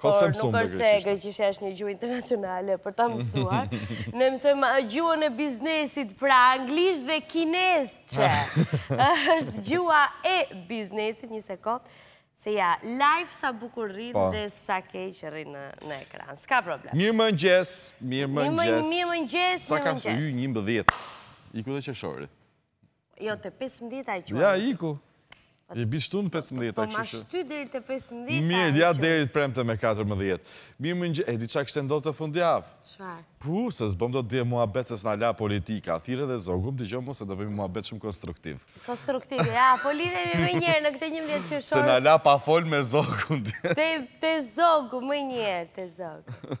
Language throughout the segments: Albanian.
Por nuk është se greqishtja është një gjuhë internacionale për ta mësuar. Ne mësojmë gjuhën e biznesit, pra anglisht dhe kinez që. Është gjuha e biznesit, një sekondë, se ja, live sa bukur rri ti po. dhe sa keq rri në ekran. S'ka problem. Mirëmëngjes, mirëmëngjes. Mirëmëngjes, mirëmëngjes. Sa kemi sot, njëmbëdhjetë, iku dhe qershori. Jo, të 15 a i qënë. Ja, iku. Po, I bishtu në 15 a i qënë. Po, ma shty deri të 15 a i qënë. Mirë, ja deri të premte me 14. Mirë më një, e di ça kishte ndodh këtë fundjavë. Çfarë? Po, se s'bëmë dot dje muhabet, se s'na la politika. Thirre dhe Zogun, dëgjomë mu se do bëjmë muhabet shumë konstruktiv. Konstruktiv, ja, po lidhemi menjëherë në këtë njëmbëdhjetë qershor. Se na la pa fol me Zogun. Te Zogu, menjëherë, te Zogu.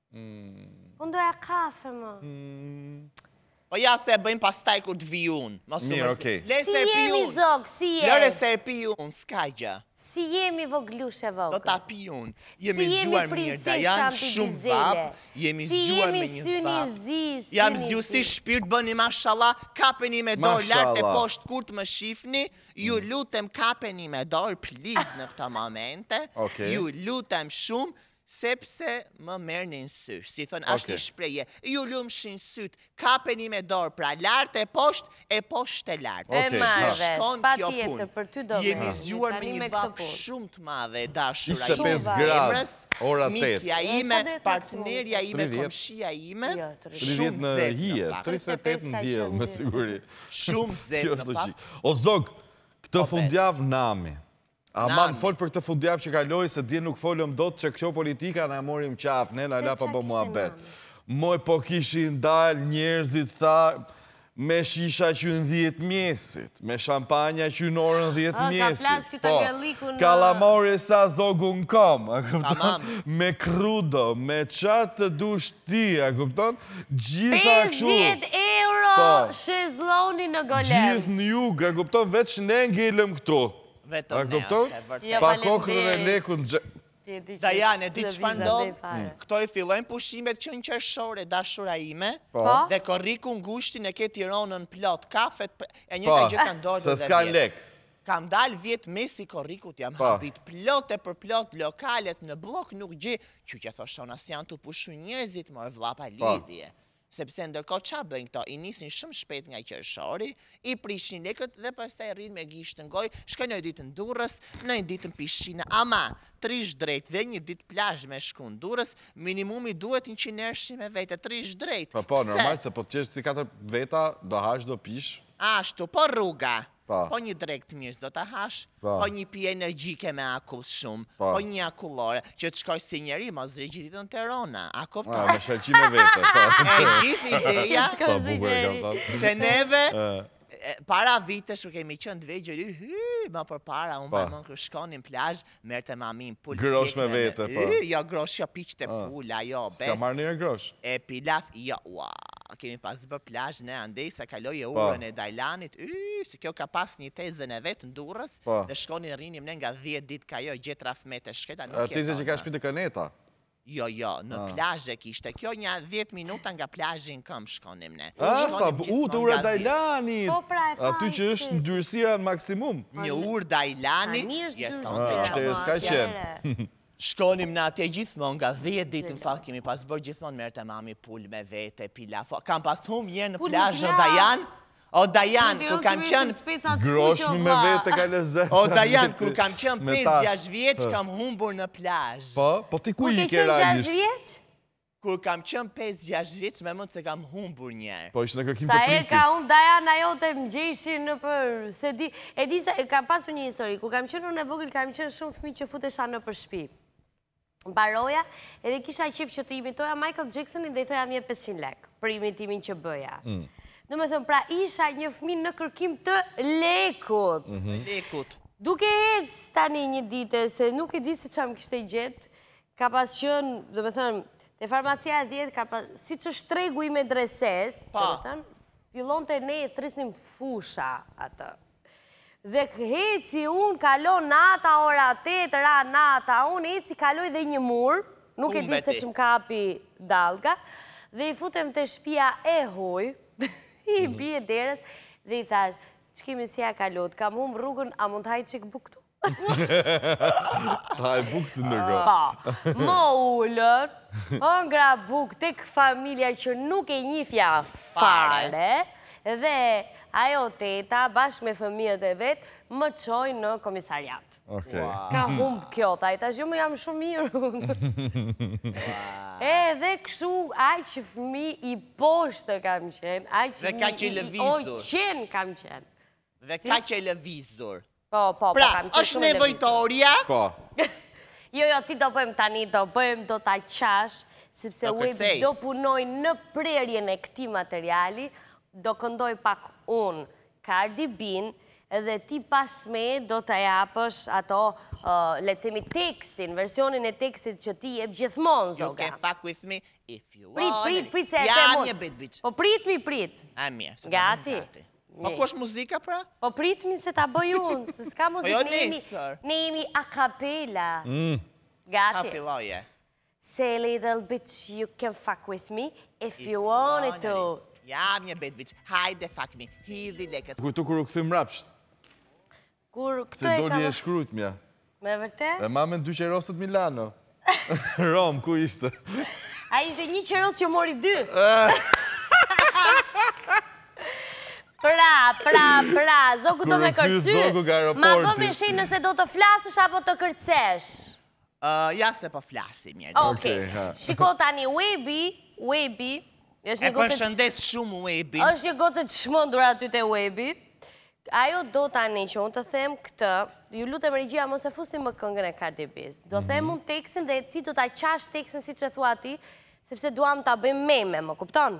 Unë doja kafe moj. Po ja se e bëjmë pastaj kur të vij unë. Mirë, okej. Si jemi zog, si jemi. Lëre se e pi unë, s'ka gjë. Si jemi voglushe e vogël. Do ta pi unë. Jemi zgjuar mirë, Dajanë shumë vapë. Jemi zgjuar me një vapë. Jam zi si shpirt, bëni mashalla, kapeni me dorë, lart e poshtë, kur të më shifni, ju mm. lutem kapeni me dorë, pliz në këto momente, ju lutem shumë, Sepse më marrin sysh, si thonë, është një shprehje. Ju lumshin sytë, kapeni me dorë, pra lart e poshtë, e poshtë e lart. E marr vesh, patjetër, për ty domethënë. Jemi zgjuar me një vapë shumë të madhe, e dashura ime, zemrës, mikja ime, partnerja ime, komshia ime, shumë zetë në pak. 35 në diell, me siguri. Shumë zetë në pak. O Zog, këtë fundjavë nami, Aman fol për këtë fundjavë që kaloi se dje nuk folëm dot që kjo politika na mori në qafë, na la pa bo muhabet. Moj po kishin dal njerëzit tha me shisha që në dhjetë të mjesit, me shampanja që në orën dhjetë ah, mjesit. Ka plas këtu zengjinllëku në... Kallamarë sa zogu në këmbë, a kupton? Me krudo, me ça të dush ti, a kupton? Gjitha këshu... 50 euro po. shezlongu në Golem. Gjithë në jug, a kupton? Veç ne ngelëm këtu. Vetëm ne është e vërtetë. Pa kokrrën e lekut në xhep. Dajan, e di çfarë ndodh? Këto i fillojnë pushimet që në qershor e dashura ime, po. dhe korrikun, gushtin e ke Tironën plot, kafet e njëjta po. gjë ka ndodhur edhe vjet. Se s'ka lek. Kam dalë vjet mesi korrikut jam po. habit plot e përplot lokalet në bllok nuk gjej, që që thosha a s'janë tu pushu njerëzit mo vlla pa lidhje. Sepse ndërkohë ça bëjnë këto, i nisin shumë shpejt nga qershori, i prishin lekët dhe pastaj rrinë me gisht në gojë, shkojnë ndonjë ditë në Durrës, ndonjë ditë në pishinë, ama të rrish drejt dhe një ditë plazh me shku në Durrës, minimumi duhet njëqind eroshi me vete, të rrish drejt, pse? Po, po, normal, se po të jesh ti katër veta, do hash, do pish. Ashtu, po rruga, Po. Po një drekë të mirë s'do ta hash? Po. Po një pije energjike me akull shumë? Po. Po një akullore, që të shkosh si njeri, mos rri gjithë ditën te rëra, a kupton? Ah, me shalqi me vete. Po. E gjithë ideja, Sa bukur e kam thënë. se neve e, para vitesh kur kemi qenë të vegjël, hy, më përpara, unë Po. më kur shkonim plazh, Merrte mami pulë pjekur e Groshë me vete po. Yy, jo groshë, jo piqte ah. pula, jo besë. S'ka marrë njeri groshë. E pilaf, jo, ua. Kemi pas bërë plazh ne andej sa kaloje po. urën e Dajlanit. Yy, se kjo ka pas një tezën e vet në Durrës po. dhe shkonim rrinim ne nga 10 ditë te ajo gjet rrafmete shketa nuk e. Tezë që ka shpinë te Këneta. Jo jo, në plazh e kishte kjo nja dhjetë minuta nga plazhi në këmbë shkonim ne. Ah sa bukur ura Dajlanit. Po pra e fal. Aty që është ndyrësira në maksimum. Një urë Dajlani jeton te çon. Ska qenë. Shkonim në atje gjithmonë nga dhjetë ditë në fakt kemi pas bërë gjithmonë merrte mami pul me vete pilaf. Kam pas humb një në plazh o Dajan. O Dajan kur kam qenë Groshë me vete ka lezet O Dajan kur kam qenë 5-6 vjeç kam humbur në plazh Po, po ti ku i ke realisht Kur ke qenë 6 vjeç Kur kam qenë 5-6 vjeç më mund se kam humbur njëherë Po ishte në kërkim të princit Sa e ka unë Dajan ajo të më gjejshin nëpër S'e di E di se ka pasur një histori Kur kam qenë unë e vogël kam qenë shumë fmijë që futesha nëpër shpi Mbaroja, edhe kisha qejf që të imitoja Michael Jackson-in dhe i thoja më jep pesëqind lekë për imitimin që bëja. Domethënë, pra isha një fëmijë në kërkim të lekut. Të lekut. Duke ecë tani një dite, se nuk e di se çfarë më kishte gjetë, ka pas qenë, domethënë, te farmacia dhjetë ka pas, siç është tregu i medresesë, domethënë, fillonte ne e thrisnim fusha atë. Dhe eci unë kalon nata, ora tetë ra nata unë eci kaloj dhe një mur nuk e di se ç'më kapi dallga dhe i futem te shpia e huj i bie derës dhe i thashë ç'kemi si ja kalut kam humb rrugën a mund ha i çik bukë tu Ta e bukë të ndërgo. Po, më ulën, hëngra bukë tek familja që nuk e njihja fare, dhe ajo teta bashkë me fëmijët e vet, më çojnë në komisariat. Ka humbë kjo, tha. I thashë jo, më jam shumë mirë. Edhe kështu, aq fëmijë i poshtër kam qenë, aq fëmijë, jo, qen kam qenë. Dhe kaq e lëvizur. Po, po, po, pra, kam qenë shumë e lëvizur. Pra, është nevojtorja? Po. Jo, jo, ti do bëjmë tani, do bëjmë, do ta qash, sepse Webi do punoj në prerjen e këtij materiali, do këndoj pak unë Cardi B-n, dhe ti pas meje do të japësh ato, le të themi tekstin, versionin e tekstit që ti jep gjithmonë, zoga. You can fuck with me if you wanted. Prit, prit, prit, se s'të mund. Ja, një bit, bit. Po prit, mi prit. A, mirë, s'e ka bërë gati. Po ku është muzika pra? Po prit mi se ta bëj unë, se s'ka po jo muzikë, ne jemi a kapela. Mm. Gati. Ha filloje. Say little bitch, you can fuck with me, if you wanted to. Jam një bad bitch, hajde fuck me, hidhi leket. Kujtu kur u këthy mrapsht. Kur këtë e kam... Se doli e shkrujtmja. Me vërtet? E mban mend dy qerosët Milano. Rom, ku ishte? A ishte një qeros që mori dy. Pra, pra, pra, zogu do me kërcy. Ma bën me shenjë nëse do të flasësh apo të kërcesh. Ja se po flasim një një. Oke, shiko tani, Webi, Webi, E përshëndes shumë Webi. është një gocë e çmendur aty te Webi. Ajo do tani që unë të them këtë, ju lutem regjia mos e fusti më këngën e Cardi B. Do mhm. them unë tekstin dhe ti do ta qash tekstin siç e thua ti, sepse duam ta bëjmë meme, më kupton?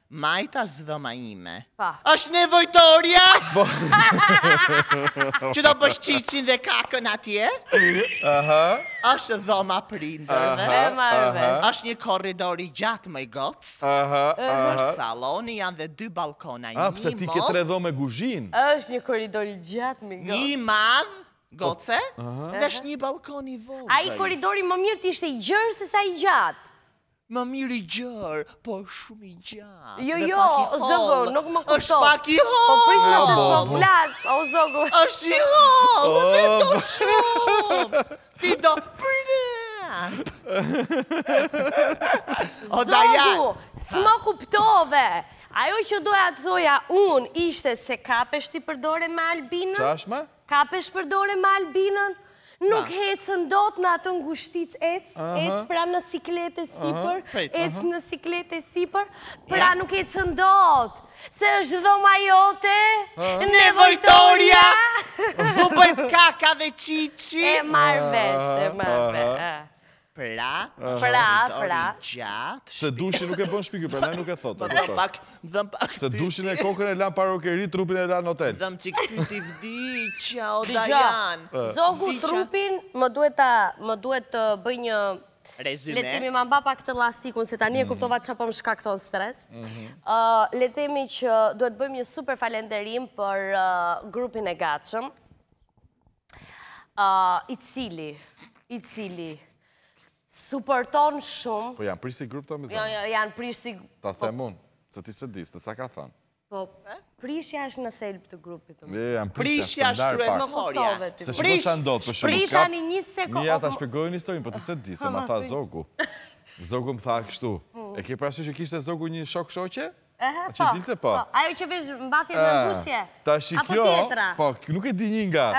Majtas dhoma ime. Pa. Është nevojtorja! Po. Që do bësh çiçin dhe kakën atje? Aha. Është dhoma e prindërve. E marrë vesh. Është një korridor i gjatë moj goce. Aha. Është salloni, janë dhe dy ballkona, një i madh. A pse ti ke tre dhomë me guzhinë? Është një korridor i gjatë moj goce. Një i madh, goce, dhe është një ballkon i vogël. Ai korridori më mirë të ishte i gjerë sesa i gjatë. Më mirë i gjërë, por shumë i gjatë. Jo, jo, Zogu, nuk më kupton. është pak i hollë. Po prit më të flas, o Zogu. është i hollë, më të të shumë. Ti do përre. O Dajana. Zogu, s'më kuptove. Ajo që doja të thoja unë ishte se kapesh ti për dore me Albinën. Ça është me? Kapesh për dore me Albinën? Nuk hecën dot në atë ngushticë ec, ec pra në siklet e sipër, ec në siklet e sipër, pra nuk hecën dot, se është dhoma jote, nevojtorja! Nuk bëhet kaka dhe çiçi! E marr vesh, e marr vesh. Pra, pra, pra. Gjatë. Se dushin nuk e bën në shpi kjo, prandaj nuk e thotë. Më pak, dhe më pak. Se dushin e kokën e lan në parukeri, trupin e lan në hotel. Dhëm çik fyti vdi, çao Dajan. Zogu trupin më duhet ta, më duhet të bëj një Rezume. Le të themi ma mba pak këtë llastikun, se tani e mhm. kuptova ça po më shkakton stres. Mhm. Le të themi që duhet të bëjmë një super falenderim për grupin e gatshëm. I cili, i cili, suporton shumë... Po janë prish si grup të mizan? Jo, jo, janë prish si... Ta po- them unë, se ti s'e di, ty s'ta ka thënë. Po, prishja është në thelb të grupit të më. Janë prishja është kryesorja. Se shiko ça ndodh për shembull. Prit një një sekundë. Mi ja ta shpjegoj një historinë, po ti s'e di, se ma tha Zogu. Zogu më tha kështu. E ke parasysh që kishte Zogu një shok shoqe? A që dilte po? Po, ajo që vesh mbathjet në mbushje? Tashi kjo, po, nuk e di nga.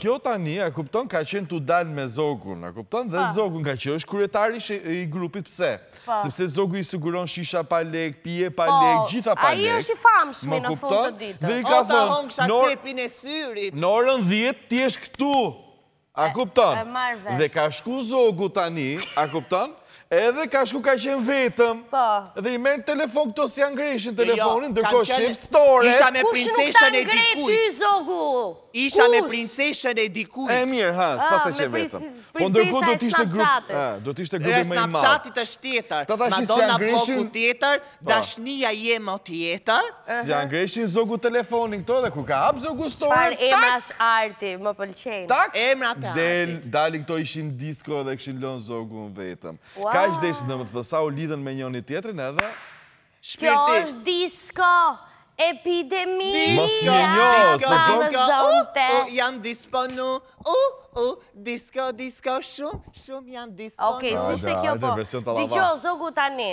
Kjo tani, a kupton, ka qenë tu dalë me Zogun, a kupton, dhe po. Zogu ka qenë, është kryetari i grupit, pse? Po. Sepse Zogu i siguron shisha pa lek, pije pa lek, gjitha pa lek. Ai është i famshmi në fund të ditës. Dhe i ka thonë, në orën dhjetë, t'jesh këtu. A kupton? Dhe ka shku zogu tani, a kupton? Edhe ka shku ka qenë vetëm. Po. Dhe i merr telefon këto s'ia ngreshin telefonin, jo, ndërko shif storyn. Isha me princeshën e dikujt. Ty, zogu. Isha me princeshën e dikujt. E mirë, ha, s'paska qenë vetëm. Po ndërko do t'ishte grup. Do t'ishte grupi më i madh. Snapchati është tjetër. Madonna Blloku tjetër, Dashnia jeme tjetër. S'ia ngreshin Zogut telefonin këto dhe kur ka hap zogu storyn, tak! Çfarë emrash arti, më pëlqejnë. Tak! Emrat e artit. Dalin këto ishin disko dhe kishin lënë zogun vetëm. Kaq deshin domethënë, sa u lidhën me njëri-tjetrin edhe shpirti. Kjo është disko, epidemi. Mos më njohës o zog. Disko, jam disponu, disko, disko, shumë, shumë jam disponu. Okej, s'ishte kjo po. Dëgjo zogu tani.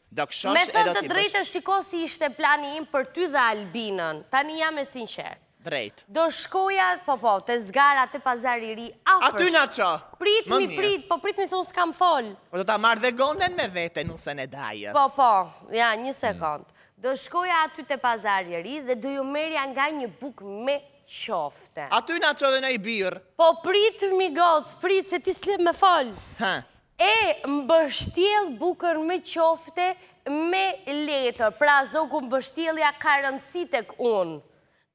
Me thënë të drejtën shiko si ishte plani im për ty dhe Albinën, tani jam e sinqertë. Drejt. Do shkoja, po po, te Zgara, te Pazari i Ri, afër. Aty na ço. Prit mi, prit, po prit mi se unë s'kam fol. Po do ta marr dhe Gonen me vete, nusen e dajës. Po po, ja, një sekond. Do shkoja aty te Pazari i Ri dhe do ju merrja nga një bukë me qofte. Aty na ço dhe noi birrë. Po prit mi goc, prit se ti s'le me fol. Hë. E mbështjell bukën me qofte me letër pra zogu mbështjellja ka rëndësi tek unë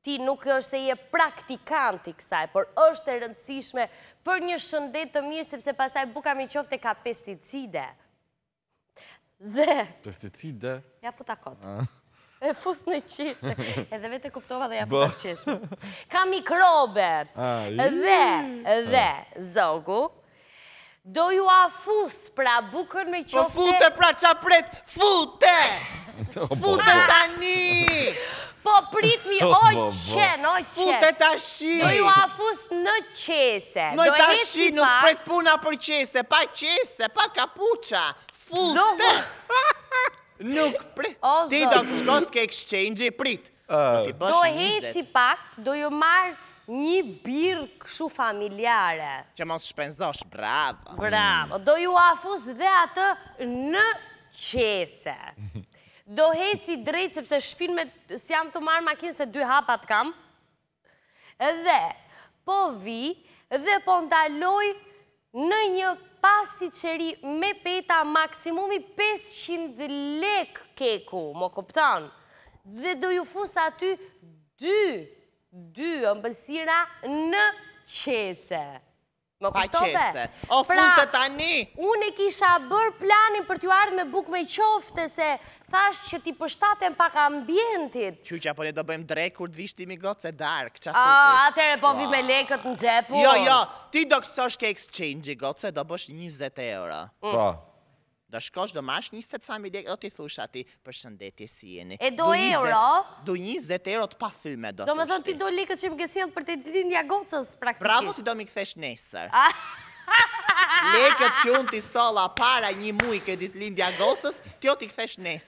ti nuk është se je praktikant i kësaj por është e rëndësishme për një shëndet të mirë sepse pastaj buka me qofte ka pesticide Dhe. Pesticide. Ja futa kot. E fus në qese. Edhe vetë e kuptova dhe ja futa qesh me. Ka mikrobe. Dhe, dhe, zogu, do ju a fus, pra, bukën me qofte. Po fute pra ça pret, fute! Fute tani! Po prit mi o qen, o qen. Fute tashi. Do ju a fus në qese. Moj tashi nuk pret puna për qese, pa qese, pa kapuça. Fute! Nuk prit. Ti do të shkosh ke exchange prit. Do heci pak, do ju marr një birrë kshu familjare. Që mos shpenzosh, bravo. Bravo. Do jua fus dhe atë në qese. Do heci drejt sepse shpinë më, s'jam tu marrë makinë se dy hapat kam. Dhe po vi dhe po ndaloj në një pasiçeri me petë maksimumi pesëqind lekë keku, më kupto? Dhe do ju fus aty dy, dy ëmbëlsira në qese. Më kuptove? O fute tani! Pra, unë e kisha bërë planin për t'ju ardhë me bukë me qofte se thashë që t'i përshtatem pak ambientit. Qyqa, po ne do bëjmë drekë kur të vish ti mi goce darkë, ça thua ti? Ah, atëherë po vi me lekët në xhep unë. Jo, jo, ti do kalosh ke exchange-i goce do bësh njëzet euro. Po. Do shkosh do marrsh njëzet ca mijë lekë do t'i thush atij përshëndetje si jeni. E do euro. Do njëzet euro të pathyme do thush ti. Domethënë ti do lekët që më ke sjellë për ditëlindjen e gocës praktikisht. Bravo ti do m'i kthesh nesër. Lekët që unë t'i solla para një muaj ke ditëlindja e gocës ti do t'i kthesh nesër.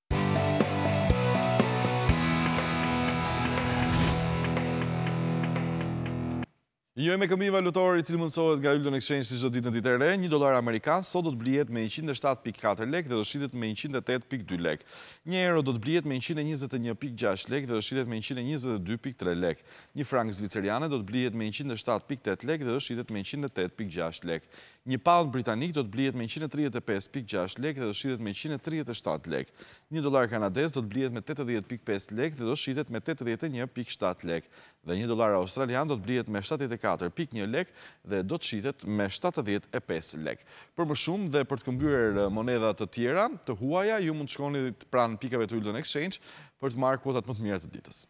Vijojmë me këmbimin valutor i cili mundësohet nga Yldon Exchange si çdo ditë në Ditë e Re, 1 dollar amerikan sot do të blihet me 107.4 lek dhe do shitet me 108.2 lek. 1 euro do të blihet me 121.6 lek dhe do shitet me 122.3 lek. 1 frank zviceriane do të blihet me 107.8 lek dhe do shitet me 108.6 lek. Një paund britanik do të blihet me njëqind e tridhjetë e pesë pikë gjashtë lekë dhe do shitet me njëqind e tridhjetë e shtatë lekë. Një dollar kanadez do të blihet me tetëdhjetë pikë pesë lekë dhe do shitet me tetëdhjetë e një pikë shtatë lekë dhe një dollar australian do të blihet me shtatëdhjetë e katër pikë një lekë dhe do të shitet me shtatëdhjetë e pesë lekë. Për më shumë dhe për të këmbyer monedha të tjera, të huaja, ju mund të shkoni pranë pikave të Yldon Exchange për të marrë kuotat më të mira të ditës.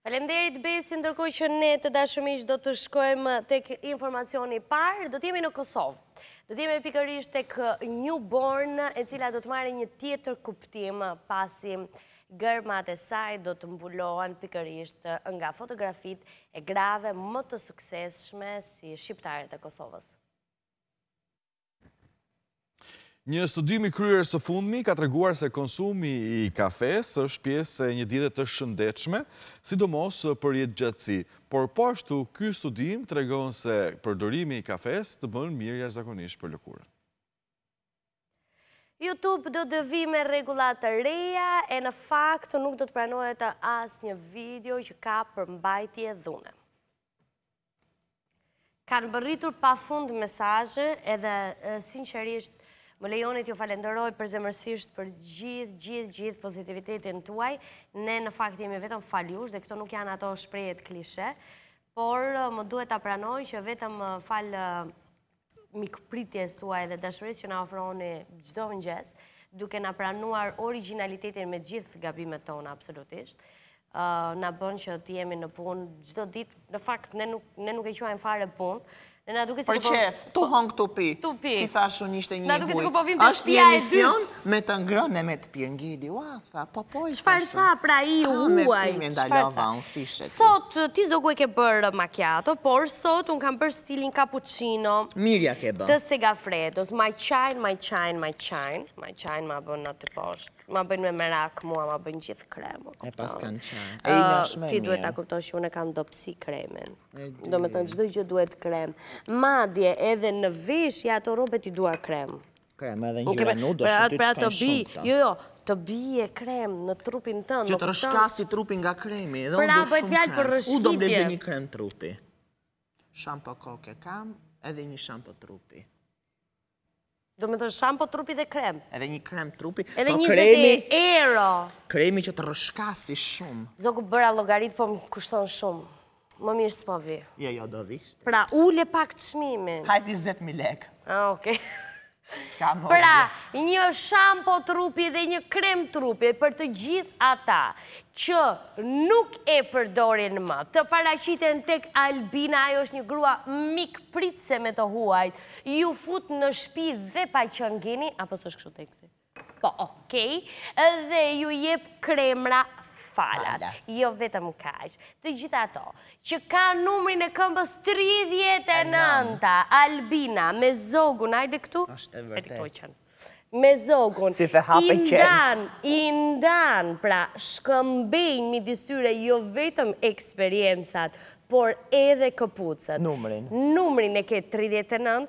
Falemderit Besi, ndërkohë që ne të dashur miq do të shkojmë tek informacioni i parë, do të jemi në Kosovë. Do të jemi pikërisht tek Newborn e cila do të marrë një tjetër kuptim pasi gërmat e saj do të mbulohen pikërisht nga fotografitë e grave më të suksesshme shqiptare të Kosovës. Një studim i kryer së fundmi ka treguar se konsumi i kafes është pjesë e një diete të shëndetshme, sidomos për jetëgjatësi. Por po ashtu, ky studim tregon se përdorimi i kafes të bën mirë jashtëzakonisht për lëkurën. YouTube do të vijë me rregulla të reja e në fakt nuk do të pranohet asnjë video që ka përmbajtje dhune. Kanë mbërritur pafund mesazhe edhe sinqerisht më lejoni t'ju falënderoj përzemërsisht për gjithë, gjithë, gjithë pozitivitetin tuaj. Ne në fakt jemi vetëm falë jush dhe këto nuk janë ato shprehjet klishe, por më duhet ta pranoj që vetëm falë mikpritjes tuaj dhe dashurisë që na ofroni çdo mëngjes, duke na pranuar origjinalitetin me gjithë gabimet tona absolutisht. Ë na bën që të jemi në punë çdo ditë. Në fakt ne nuk ne nuk e quajmë fare punë. Ne na duket sikur po qef, tu hongër tu pi. Tu pi. Si thashë unë ishte një i huaj. Na duket sikur po vim të shtëpia e dytë. Është një emision me të ngrënë e me të pirë ngeli. Ua, Çfarë tha pra i huaj? Sot ti zogu e ke bërë macchiato, por sot unë kam bërë stilin cappuccino. Mirë ja ke bërë. Të Segafredos, ma qajnë, ma qajnë, ma qajnë, ma qajnë, ma bëjnë aty poshtë, ma bëjnë me merak mua, ma bëjnë gjithë krem, kupton. E paskan qajnë, e hëngsh me mirë. Ti duhet ta kuptosh që unë e kam dobësi kremin. E di. Domethënë, çdo gjë duhet krem. Madje edhe në veshje, ato rrobet i dua krem. Krem edhe ngjyra nuk do të të shkojnë shumë këta. Jo, jo, të bije krem në trupin tënd. Që të rëshkasi trupin nga kremi, edhe unë pra, do shumë krem. U do blesh dhe një krem trupi. Shampo koke kam, edhe një shampo trupi. Domethënë shampo trupi dhe krem. Edhe një krem trupi. Edhe po njëzet euro. Kremi që të rëshkasi shumë. Zogu bëra llogaritë, po më kushton shumë. Më mirë s'po vi. Jo, jo, do vish. Pra, ule pak çmimin. Hajt 20.000 lek. A, ah, okej. S'ka më ule. Pra, një shampo trupi dhe një krem trupi për të gjithë ata që nuk e përdorin më. Të paraqiten tek Albina, ajo është një grua mikpritëse me të huajt. Ju fut në shpi dhe pa qëngini, apo s'është kështu teksti? Po ok, dhe ju jep kremra falas. Jo vetëm kaq, të gjitha ato, që ka numrin e këmbës 39, Albina, me zogun, ajde këtu, ajde këtu e çë, me zogun, i ndan, pra shkëmbejnë midis tyre jo vetëm eksperiencat, por edhe këpucët. Numrin. Numrin e ke 39,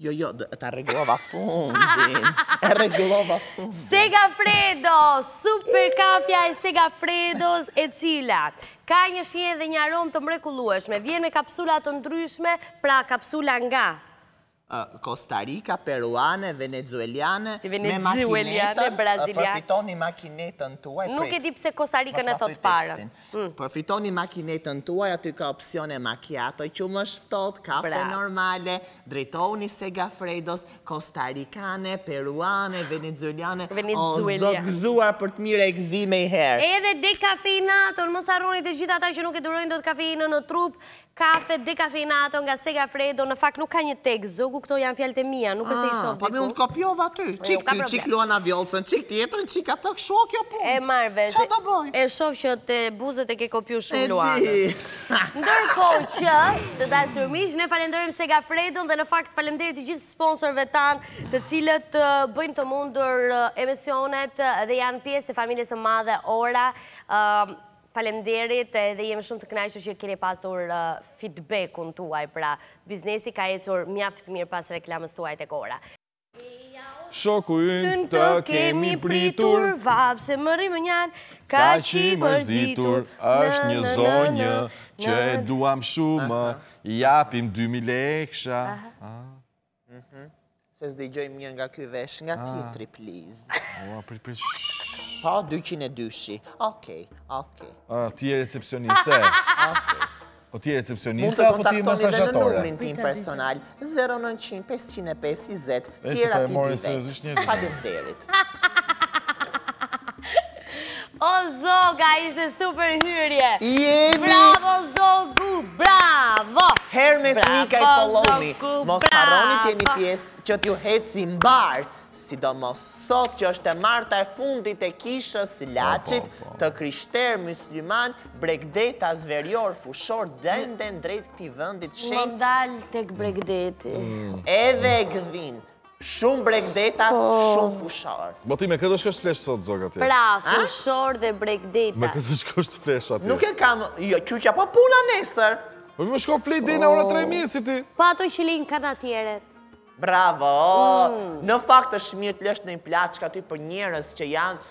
Jo, jo, ta rregullova fundin. E rregullova fundin. Segafredo, super kafja e Segafredos, e cila ka një shije dhe një aromë të mrekullueshme. Vjen me kapsula të ndryshme, pra kapsula nga Kostarika, Peruane, Venezueliane, me makinetën, përfitoni makinetën tuaj. Nuk e di pse Kostarika ma thotë të parën. Përfitoni makinetën tuaj, aty ka opsione macchiato, qumësht të ftohtë, kafe normale, drejtohuni Segafredos, kostarikane, peruane, venezuelane, o zot gëzuar për të mira e gëzime një herë. Edhe dekafeinaton, mos harroni të gjithë ata që nuk e durojnë dot kafeinën në trup, Kafe dekafeinato nga Segafredo, në fakt nuk ka një tekst Zogu, këto janë fjalët e mia, nuk është se i shoh diku. Po mirë unë të kopjova aty, çik ty, çik Luana Vjollcën, çik tjetrën, çik atë, kështu ë kjo punë. E marr vesh. Çfarë do bëj? E shoh që te buzët e ke kopju shumë Luanën. E di. Ndërkohë që, të dashur miq, ne falenderojmë Segafredon dhe në fakt faleminderit të gjithë sponsorëve tanë, të cilët bëjnë të mundur emisionet dhe janë pjesë e familjes së madhe Ora. Faleminderit dhe jemi shumë të kënaqur që keni pasur feedback-un tuaj, pra biznesi ka ecur mjaft mirë pas reklamës tuaj tek Ora. Shoku ynë të kemi pritur vallë se më rri mënjanë kaq i mërzitur është një zonjë që e duam shumë i japim dy mijë leksha. Mhm. Se s'dëgjoj mirë nga ky vesh, nga ah. tjetri, pliz. Ua, prit, prit, shhh. Pa, 202 shi. Okej, okej. Ah, ti je recepsioniste. Okej. Po ti je recepsioniste, apo ti je masazhatore? Mund të kontaktoni dhe në numrin tim personal, 0900-505-20, të tjerat i di vetë. Faleminderit. O Zoga, ishte super hyrje. Jemi. Bravo Zogu, bravo. Hermes Nikaj follow me. Mos harroni të jeni pjesë që t'ju ecë mbarë. Sidomos sot që është e marta e fundit e kishës së Laçit, të krishterë myslimanë, bregdetas, veriorë, fushorë dynden drejt këtij vendi të shenjtë. Me dal tek bregdeti. Edhe e gdhijnë. Shumë bregdetas, po. shumë fushorë. Po ti me këto veshje do flesh sot, Zoga ti. Pra, fushorë dhe bregdetas. Me këto veshje do flesh aty. Nuk e kam, jo, qyqa, po puna nesër. Po më shko flit dhe në orën tre oh. mëngjesi ti. Po ato që lënë ka atje. Bravo! Mm. Në fakt është mirë të lësh ndonjë plaçkë aty për njerëz që janë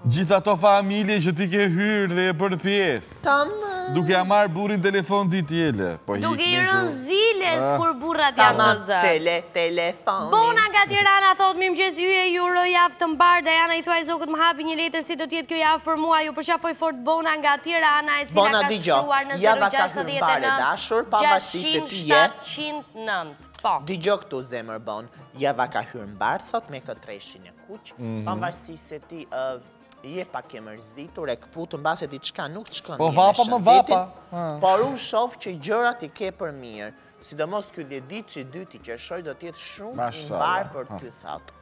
Gjithë ato familje që ti ke hyrë dhe je bërë pjesë. Tam. Duke ia marrë burrin në telefon ti çele. Po Duke i rënë ziles ah. kur burrat janë në zë. Tam çele telefonin. Bona nga Tirana thotë mirëmëngjes, ju uroj javë të mbarë Dajana i thuaj Zogut të më hapi një letër si do të jetë kjo javë për mua ju përqafoj fort Bona nga Tirana e cila ka shkruar në 069 709. Po. Dëgjo këtu zemër Bona, java ka hyrë mbarë, thotë me këtë treshin e kuq, mhm. pavarësisht se ti je pak e mërzitur, e këputur, mbase diçka nuk të shkon ndonjë me shëndetin, por unë shof që gjërat i ke për mirë, sidomos ky dhjetëditësh i dyti që shoh do të jetë shumë i mbarë për ty thotë.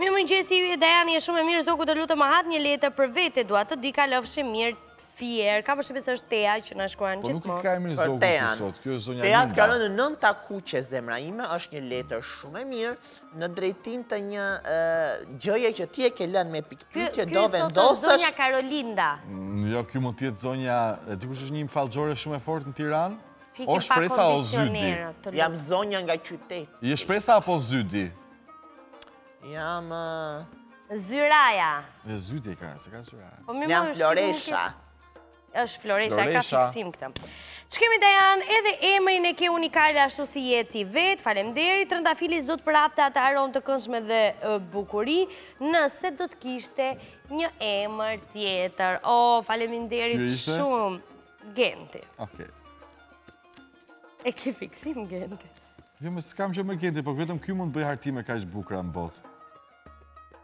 Mirëmëngjesi juve, Dajana je shumë e mirë, Zogu të lutem ma hap një letër për vete, dua ta di, kalofshi mirë Fier, kam përshtypjen se është Tea që na shkruan gjithmonë. Po nuk e ka emrin, Zogu, që sot, kjo është zonja Linda. Tea, të ka rënë nënta kuqe zemra ime, është një letër shumë e mirë në drejtim të një gjëje që ti e ke lënë me pikëpyetje, do vendosësh. Kjo sot është zonja Karolinda. Mm, jo, ky mund të jetë zonja, e di kush është një fallxhore shumë e fortë në Tiranë? O Shpresa o Zydi. Jam zonja nga qyteti. Je Shpresa apo Zydi? Jam... Zyraja. Dhe Zydi e ka, s'e ka Zyraja. Po Jam Floresha. është Floresha, e ka fiksim këtë. Ç'kemi Dajan, edhe emrin e ke unikale ashtu si je ti vetë, faleminderit, trëndafili s'do të përhapte atë aromë të këndshme dhe bukuri, nëse do të kishte një emër tjetër. O, faleminderit shumë, Genti. Okej. E ke fiksim, Genti. Jo, më s'kam ç'më Genti, po vetëm kjo mund bëjë hartime kaq të bukura në botë.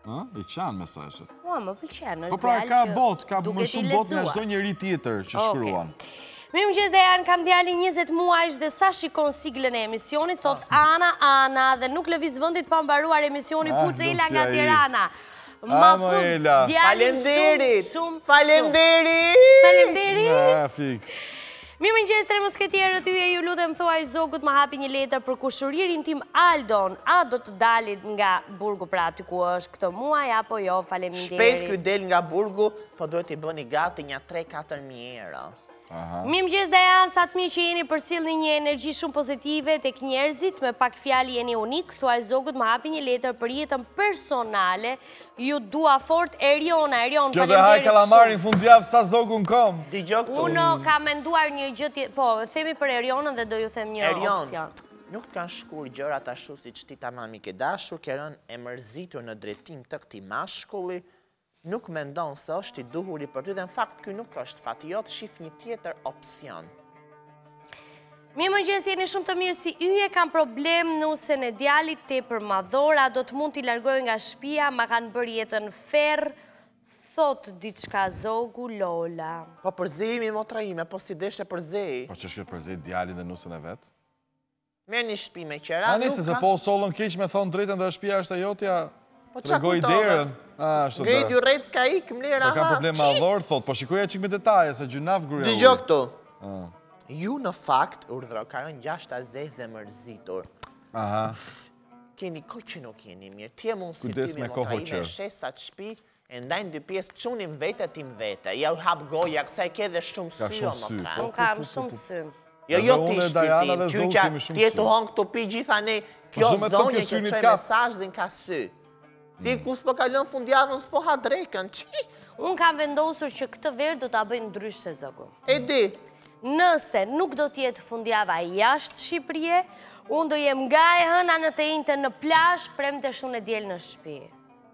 Ha? I qan mesazhet. Ua, më pëlqen, është po pra, ka botë, ka më shumë botë nga çdo njeri tjetër që shkruan. Mirëmëngjes Dajan, kam djalin 20 muajsh dhe sa shikon siglën e emisionit, thot ah. Ana, Ana, dhe nuk lëviz vendit pa mbaruar emisioni, puç, Ela nga Tirana. Ma puth djalin shumë, shumë, shumë. Falemderit! Falemderit! Mirëmëngjes tre musketierët yje ju lutem thuaj Zogut më hapi një letër për kushëririn tim Aldon a do të dali nga burgu pra aty ku është këtë muaj apo jo faleminderit Shpejt ky del nga burgu po duhet t'i bëni gati nja 3-4 mijë euro Mirëmëngjes Dajan sa të mirë që jeni përcillni një energji shumë pozitive tek njerëzit me pak fjalë jeni unik thuaj Zogut më hapi një letër për jetën personale Ju dua fort Eriona, Erion, faleminderit shumë. Kjo do hajë kallamarin fundjavë sa Zogu në kom. Unë kam menduar një gjë tje, po, themi për Erionën dhe do ju them një opsion. Erion, nuk të kanë shkur gjërat ashtu siç ti tamam i ke dashur, ke rënë e mërzitur në drejtim të këtij mashkulli, nuk mendon se është i duhuri për ty dhe në fakt ky nuk është fati jot, shif një tjetër opsion. Mirëmëngjes jeni shumë të mirë si yje kam problem nusen e djalit tepër madhor a do të mund t'i largoj nga shpia ma kanë bërë jetën ferr thot diçka Zogu Lola. Po përzeje mo motra ime, po si deshe, përzej. Po ç'është kjo përzej djalin dhe nusen e vet? Merr një shpi me qera, nuk ka. Ani se se po u sollën keq me thon të drejtën dhe shpia është e jotja. Po qa ku të dhe? Grejt ju rejt s'ka ik, mlera ha. Se ka problem madhor, thot, po shikoje çik me detaje, se gjynaf gruja. Dëgjo këtu. Ju në fakt, urdhro, ka rën gjashta zezë dhe mërzitur. Aha. Keni kohë që nuk jeni mirë, ti e mundësi ti me motra ime shes atë shpi, e ndan dy pjesë çuni më vete ti më vete, iu hap goja, kësaj, ke dhe shumë sy o më pra. Unë kam shumë sy. Jo, jo ti shpirtin, qyqa, ti e të hongë të pi gjithë ne, kjo zonje që çoi mesazhin ka sy. Ti mm. kur s'po kalon fundjavën, s'po ha drejken, qi? Unë kam vendosur që këtë verë do ta bëj ndryshe se Zogu. E di. Nëse nuk do t'jetë fundjavë jashtë Shqipërie, unë do jem nga e hëna në të enjte në plazh, premte shtunë e diel në shpi.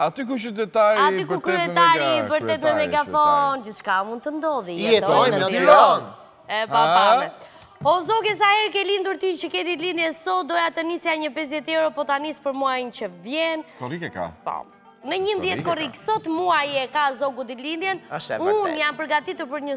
Aty ku qytetari bërtet me megafon. Aty ku qytetari bërtet me megafon. Gjithçka mund të ndodhi. I e dojmë në Tiron. E pa pame. O Zogu sa herë ke lindur ti që ke ditlindjen sot, doja të nisja një 50 euro, po ta nis për muajin që vjen. Korrik e ka. Po. Në njëmbdhjetë korrik, sot muaj e ka Zogu ditlindjen, unë jam përgatitur për një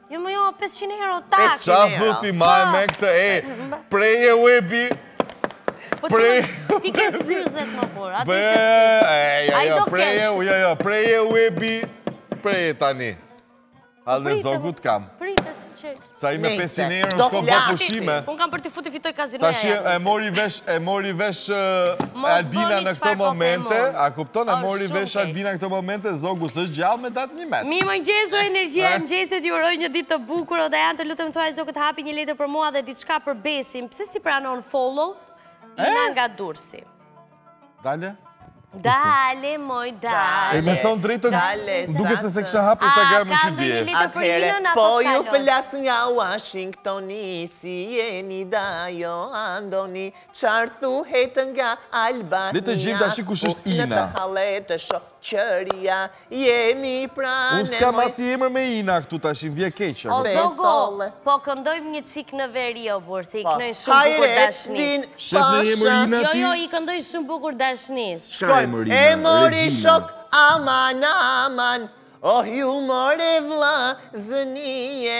Jo më jo, 500 euro tak. Sa thu ti ma e me këtë, e, preje Uebi. Po që më, ti ke zyzet më por, atë ishe si. A i do kesh. Jo, jo, preje Uebi, preje tani. Po Alë edhe Zogut kam. Preje si që. Sa i me 500 euro, shko bo pushime. Unë kam për të futi fitoj kazinoja. Ta shie, e mori vesh, e mori vesh Albina në këto momente. A kupton, e mori vesh Albina në këto momente, Zogu s'është gjallë me datë një. Faleminderit. Mirmëngjes o energjia e mëngjesit ju uroj një ditë të bukur o Dajan të lutem thuaj Zogut të hapi një letër për mua dhe diçka për Besin pse si pranon follow Ina nga Durrësi. Dale. Dale moj dale. E më thonë drejt të duke se s'e kisha hapur Instagramin që dje. Atëherë po ju flas nga Washingtoni si jeni Dajo, Andoni çfarë thuhet nga Albania. Le të gjej tash kush është Ina. Qëria jemi pranë Unë s'kam asnjë emër me Ina këtu tash, më vjen keq. O Zogu, po këndojmë një çikë në veriore o burrë, se i këndojnë shumë bukur dashnisë. Shef ndonjë emër Ina ti? Jo, jo, i këndojnë shumë bukur dashnisë. Çka emër Ina? E mori shok aman aman, oh ju more vllazënie.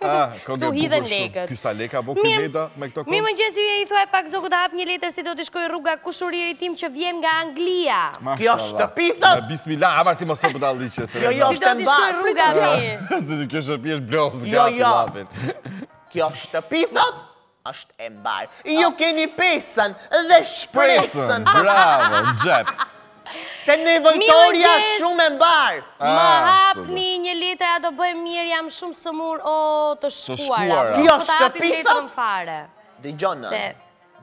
Ah, këtu hidhen lekët. Ky sa leka bo ky Meda me këto kohë. Mirëmëngjesi juve i thuaj pak Zogut të hap një letër si do të shkoj rruga kushuririt tim që vjen nga Anglia. Kjo shtëpi thot. Bismillah, ama ti mos e bëj dalje. Jo, jo, si do të shkoj rruga mi. Kjo shtëpi është blozë, gati lafin. Kjo shtëpi thot. Është e mbarë. Ju keni pesën dhe shpresën. Bravo, në xhep. Te nevojtorja shumë e mbarë. Më hapni një letër a do bëhem mirë, jam shumë sëmurë, o të shkuara. Kjo shtëpi thotë, dëgjo,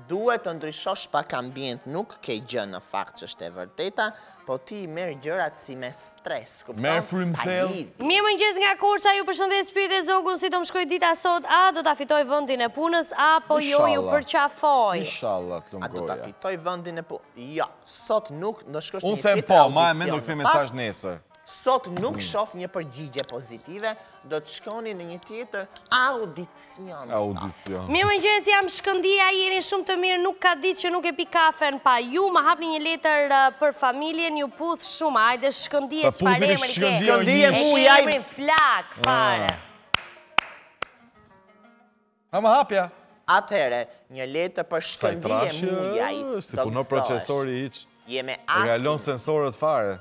duhet të ndryshosh pak ambient, nuk ke gjë në fakt ç'është e vërteta, Po ti i merr gjërat si me stres, kupton? Merr frymë thellë. Mirëmëngjes nga Korça, ju përshëndes pyete Zogun si do më shkoj dita sot, a do ta fitoj vëndin e punës, apo jo ju përqafoj. Ishalla, të lumtë goja. A do ta fitoj vëndin e punës, ja, jo, sot nuk do shkosh në tjetër audicion. Unë them po, po na e kthe mesazhin nesër. Sot nuk shof një përgjigje pozitive, do të shkoni në një tjetër audicion. Audicion. Mirëmëngjesi, jam Shkëndia, jeni shumë të mirë, nuk ka ditë që nuk e pi kafen pa ju, ma hapni një letër uh, për familjen, ju puth shumë, hajde Shkëndia, çfarë emri ke. Shkëndia Mujaj. Emri flakë, fare. Ah. Ha, ma hape! Atëherë, një letër për Shkëndia Mujaj, do gëzohesh. Je me asnjë. E kalon sensorët fare.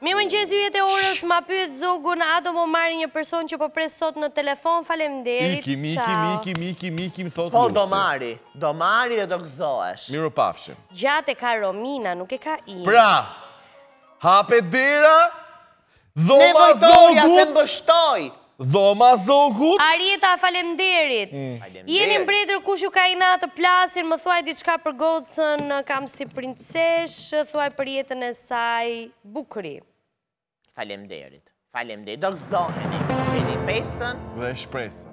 Mirëmëngjes yjet e orës ma pyetni zogun a do më marrë një person që po pres sot në telefon faleminderit ikim ikim ikim ikim ikim thotë po do marrë do marrë dhe do gëzohesh mirupafshim gjatë e ka Romina nuk e ka im pra hape dera Dhoma e zogut! Dhoma e zogut! Arjeta, faleminderit! Jeni mbretër kush ju ka inat të plasin, më thuaj diçka për gocën, kam si princeshë, thuaj për jetën e saj, bukuri. Faleminderit. Faleminderit. Do gëzoheni. Keni besën. Dhe shpresën.